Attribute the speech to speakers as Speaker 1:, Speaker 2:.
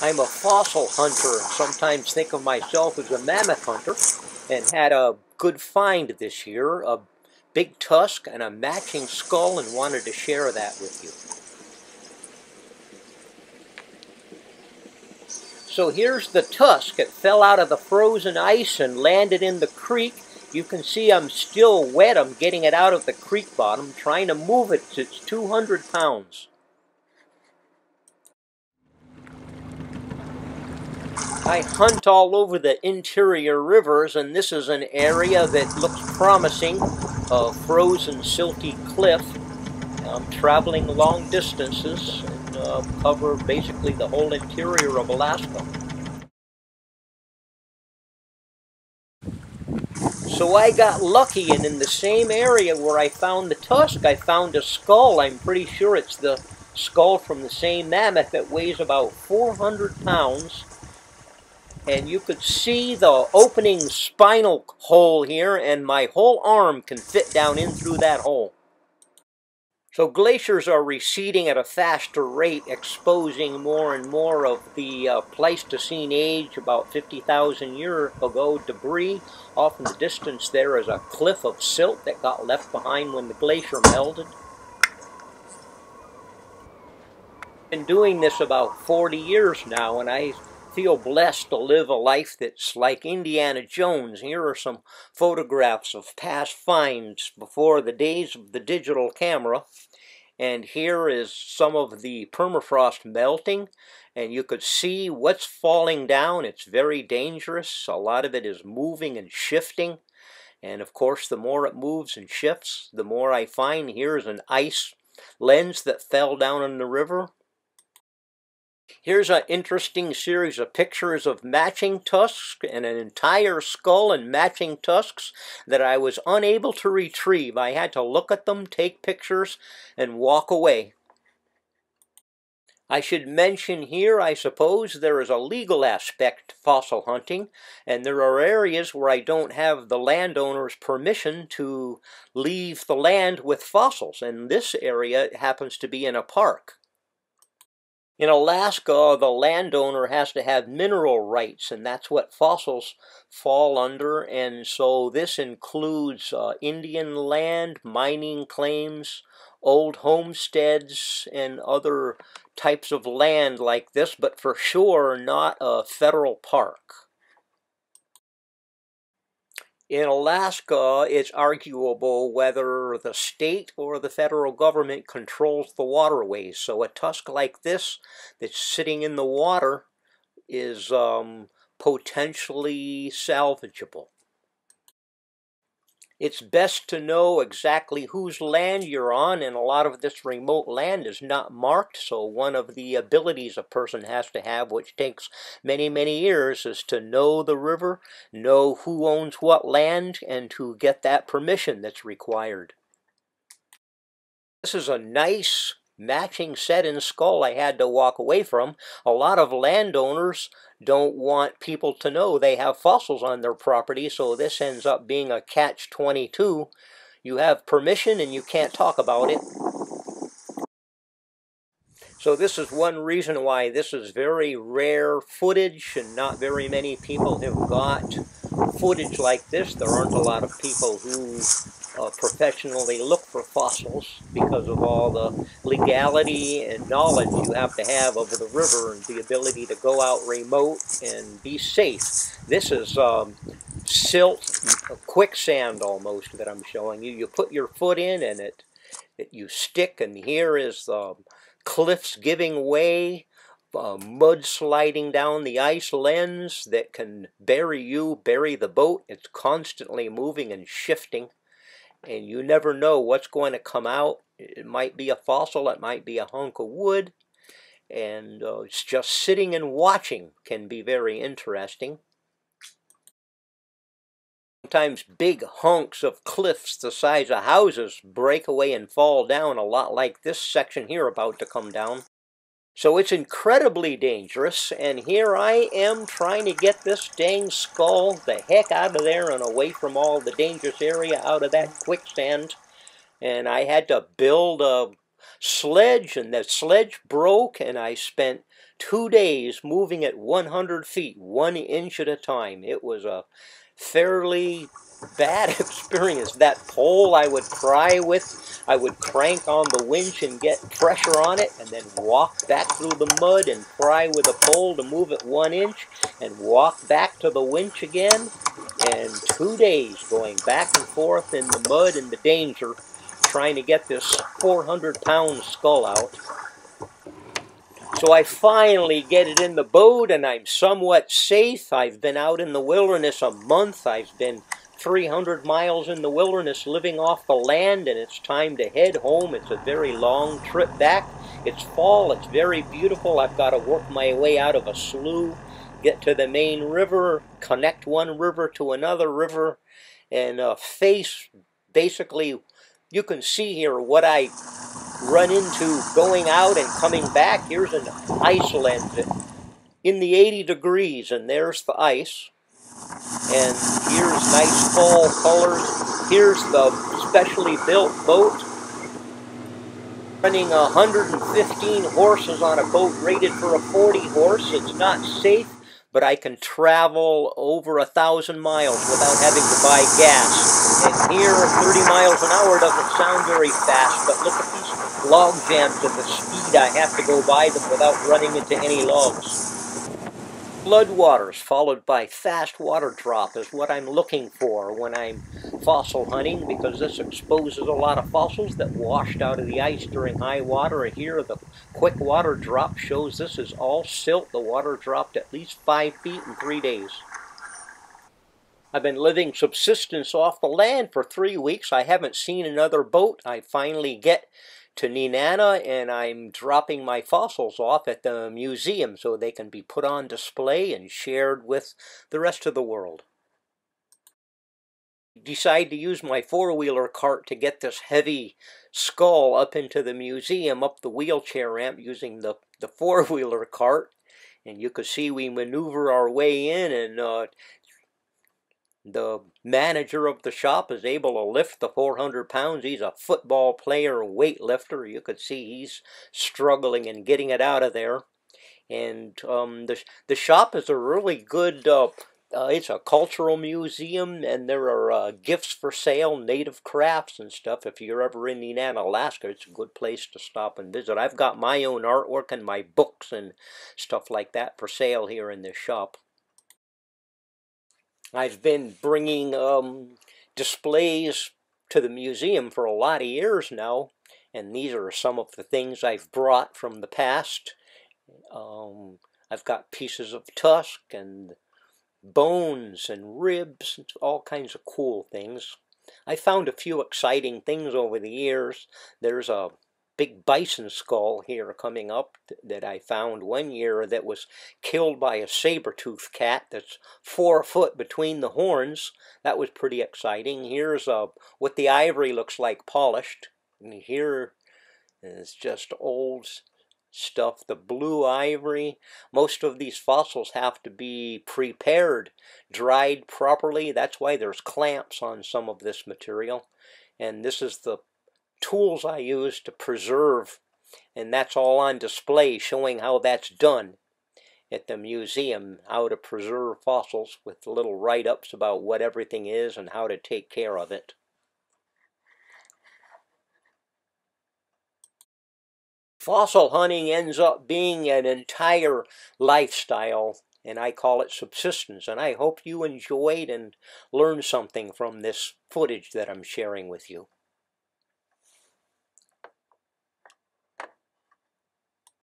Speaker 1: I'm a fossil hunter and sometimes think of myself as a mammoth hunter and had a good find this year, a big tusk and a matching skull and wanted to share that with you. So here's the tusk. It fell out of the frozen ice and landed in the creek. You can see I'm still wet. I'm getting it out of the creek bottom, trying to move it. It's 200 pounds. I hunt all over the interior rivers, and this is an area that looks promising. A frozen, silty cliff. I'm traveling long distances and uh, cover basically the whole interior of Alaska. So I got lucky, and in the same area where I found the tusk, I found a skull. I'm pretty sure it's the skull from the same mammoth that weighs about 400 pounds and you could see the opening spinal hole here and my whole arm can fit down in through that hole. So glaciers are receding at a faster rate, exposing more and more of the uh, Pleistocene age, about 50,000 years ago, debris. Off in the distance there is a cliff of silt that got left behind when the glacier melted. Been doing this about 40 years now, and I feel blessed to live a life that's like Indiana Jones. Here are some photographs of past finds before the days of the digital camera. And here is some of the permafrost melting. And you could see what's falling down. It's very dangerous. A lot of it is moving and shifting. And of course, the more it moves and shifts, the more I find here's an ice lens that fell down in the river. Here's an interesting series of pictures of matching tusks and an entire skull and matching tusks that I was unable to retrieve. I had to look at them, take pictures, and walk away. I should mention here, I suppose, there is a legal aspect to fossil hunting, and there are areas where I don't have the landowner's permission to leave the land with fossils, and this area happens to be in a park. In Alaska, the landowner has to have mineral rights, and that's what fossils fall under. And so this includes uh, Indian land, mining claims, old homesteads, and other types of land like this, but for sure not a federal park. In Alaska, it's arguable whether the state or the federal government controls the waterways. So a tusk like this that's sitting in the water is um, potentially salvageable. It's best to know exactly whose land you're on, and a lot of this remote land is not marked, so one of the abilities a person has to have, which takes many, many years, is to know the river, know who owns what land, and to get that permission that's required. This is a nice matching set and skull I had to walk away from. A lot of landowners don't want people to know they have fossils on their property, so this ends up being a catch-22. You have permission and you can't talk about it. So this is one reason why this is very rare footage and not very many people have got footage like this. There aren't a lot of people who uh, professionally look for fossils because of all the legality and knowledge you have to have over the river and the ability to go out remote and be safe. This is um, silt, quicksand almost that I'm showing you. You put your foot in and it, it you stick and here is the cliffs giving way uh, mud sliding down the ice lens that can bury you, bury the boat. It's constantly moving and shifting and you never know what's going to come out. It might be a fossil, it might be a hunk of wood, and uh, it's just sitting and watching can be very interesting. Sometimes big hunks of cliffs the size of houses break away and fall down a lot like this section here about to come down. So it's incredibly dangerous, and here I am trying to get this dang skull the heck out of there and away from all the dangerous area out of that quicksand. And I had to build a sledge, and the sledge broke, and I spent two days moving at 100 feet, one inch at a time. It was a fairly bad experience. That pole I would pry with, I would crank on the winch and get pressure on it, and then walk back through the mud and pry with a pole to move it one inch, and walk back to the winch again. And two days going back and forth in the mud and the danger, trying to get this 400 pound skull out. So I finally get it in the boat and I'm somewhat safe. I've been out in the wilderness a month. I've been 300 miles in the wilderness living off the land and it's time to head home. It's a very long trip back. It's fall. It's very beautiful. I've got to work my way out of a slough, get to the main river, connect one river to another river, and uh, face basically, you can see here what I run into going out and coming back. Here's an ice lens in the 80 degrees, and there's the ice. And here's nice fall colors. Here's the specially built boat. Running 115 horses on a boat rated for a 40 horse. It's not safe, but I can travel over a thousand miles without having to buy gas. And here, 30 miles an hour doesn't sound very fast, but look at these log jams and the speed I have to go by them without running into any logs. Floodwaters followed by fast water drop is what I'm looking for when I'm fossil hunting because this exposes a lot of fossils that washed out of the ice during high water. Here the quick water drop shows this is all silt. The water dropped at least five feet in three days. I've been living subsistence off the land for three weeks. I haven't seen another boat. I finally get to Nenana and I'm dropping my fossils off at the museum so they can be put on display and shared with the rest of the world. Decide to use my four-wheeler cart to get this heavy skull up into the museum, up the wheelchair ramp using the, the four-wheeler cart. And you can see we maneuver our way in and uh, the manager of the shop is able to lift the 400 pounds. He's a football player, weightlifter. You could see he's struggling and getting it out of there. And um, the, the shop is a really good, uh, uh, it's a cultural museum, and there are uh, gifts for sale, native crafts and stuff. If you're ever in Nenana, Alaska, it's a good place to stop and visit. I've got my own artwork and my books and stuff like that for sale here in this shop. I've been bringing um, displays to the museum for a lot of years now, and these are some of the things I've brought from the past. Um, I've got pieces of tusk and bones and ribs, and all kinds of cool things. I found a few exciting things over the years. There's a big bison skull here coming up that I found one year that was killed by a saber-toothed cat that's four foot between the horns. That was pretty exciting. Here's uh, what the ivory looks like polished. And here is just old stuff, the blue ivory. Most of these fossils have to be prepared, dried properly. That's why there's clamps on some of this material. And this is the tools I use to preserve, and that's all on display showing how that's done at the museum, how to preserve fossils with little write-ups about what everything is and how to take care of it. Fossil hunting ends up being an entire lifestyle, and I call it subsistence. And I hope you enjoyed and learned something from this footage that I'm sharing with you.